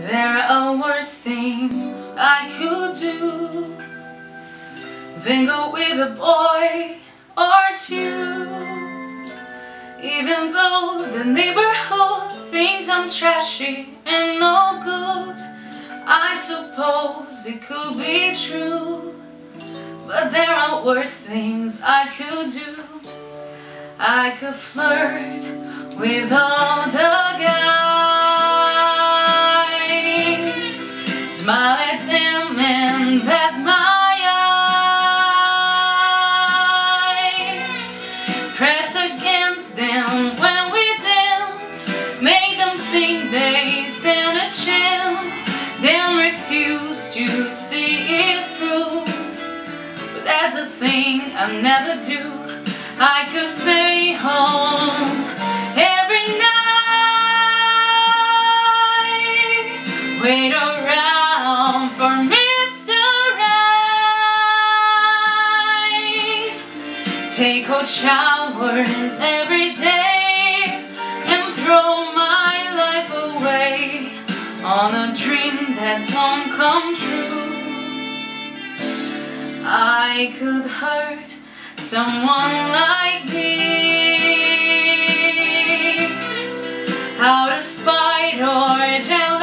There are worse things I could do than go with a boy or two. Even though the neighborhood thinks I'm trashy and no good, I suppose it could be true. But there are worse things I could do. I could flirt with all smile at them and bat my eyes, press against them when we dance, make them think they stand a chance, then refuse to see it through. But that's a thing I never do. I could stay home Take hot showers every day And throw my life away On a dream that won't come true. I could hurt someone like me. Out of spite or jealousy